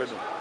Perdão.